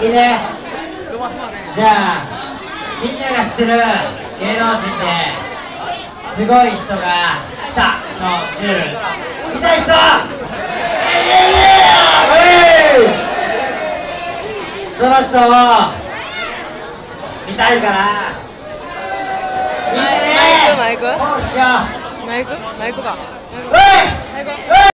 いいね。じゃあみんなが知ってる芸能人ですごい人が来たの日ジュール。見たい人。その人を見たいから。みんなでマイクマイク？フォロマイクマイク？かマイクマイク